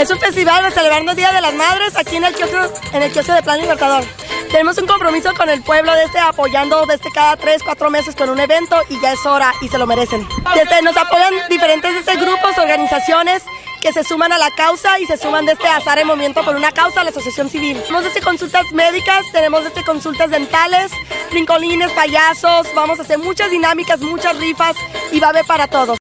Es un festival de celebrando el Día de las Madres aquí en el kiosco, en el kiosco de Plan Libertador. Tenemos un compromiso con el pueblo de este apoyando desde cada tres, cuatro meses con un evento y ya es hora y se lo merecen. Desde, nos apoyan diferentes este, grupos, organizaciones que se suman a la causa y se suman de este azar en movimiento por una causa, la asociación civil. Tenemos desde consultas médicas, tenemos desde consultas dentales, brincolines, payasos, vamos a hacer muchas dinámicas, muchas rifas y va a haber para todos.